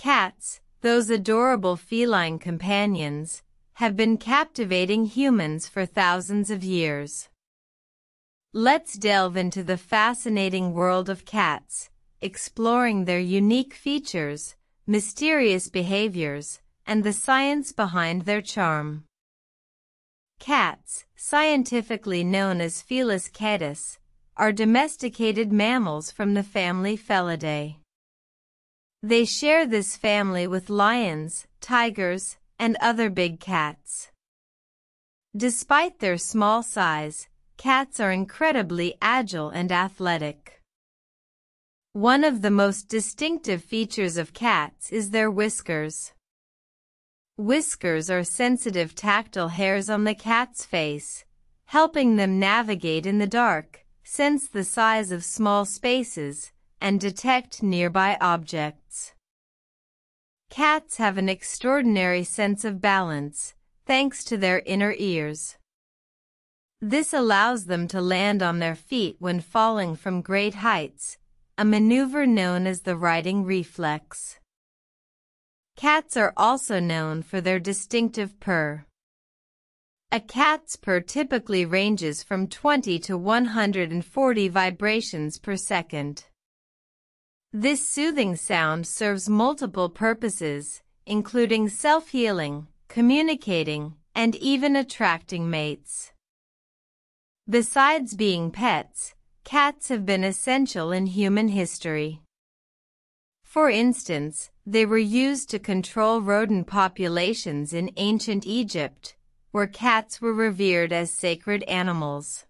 Cats, those adorable feline companions, have been captivating humans for thousands of years. Let's delve into the fascinating world of cats, exploring their unique features, mysterious behaviors, and the science behind their charm. Cats, scientifically known as Felis catus, are domesticated mammals from the family Felidae. They share this family with lions, tigers, and other big cats. Despite their small size, cats are incredibly agile and athletic. One of the most distinctive features of cats is their whiskers. Whiskers are sensitive tactile hairs on the cat's face, helping them navigate in the dark, sense the size of small spaces, and detect nearby objects. Cats have an extraordinary sense of balance, thanks to their inner ears. This allows them to land on their feet when falling from great heights, a maneuver known as the righting reflex. Cats are also known for their distinctive purr. A cat's purr typically ranges from 20 to 140 vibrations per second. This soothing sound serves multiple purposes, including self-healing, communicating, and even attracting mates. Besides being pets, cats have been essential in human history. For instance, they were used to control rodent populations in ancient Egypt, where cats were revered as sacred animals.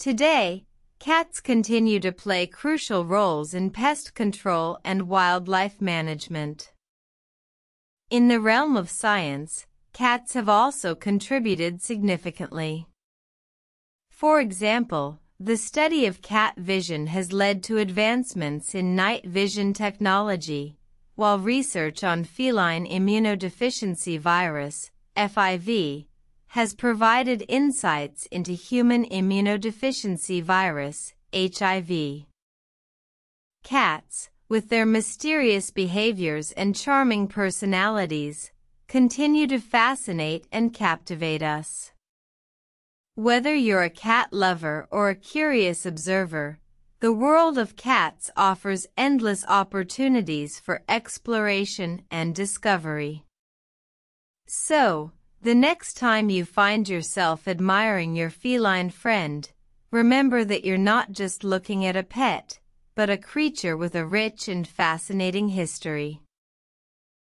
Today, cats continue to play crucial roles in pest control and wildlife management. In the realm of science, cats have also contributed significantly. For example, the study of cat vision has led to advancements in night vision technology, while research on feline immunodeficiency virus, FIV, has provided insights into human immunodeficiency virus, HIV. Cats, with their mysterious behaviors and charming personalities, continue to fascinate and captivate us. Whether you're a cat lover or a curious observer, the world of cats offers endless opportunities for exploration and discovery. So, the next time you find yourself admiring your feline friend, remember that you're not just looking at a pet, but a creature with a rich and fascinating history.